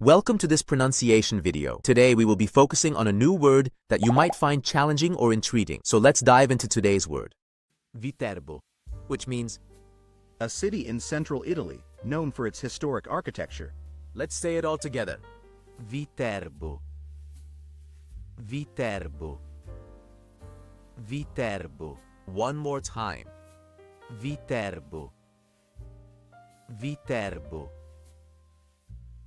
Welcome to this pronunciation video. Today we will be focusing on a new word that you might find challenging or intriguing. So let's dive into today's word. Viterbo, which means, a city in central Italy known for its historic architecture. let's say it all together. Viterbo. Viterbo. Viterbo. One more time. Viterbo. Viterbo.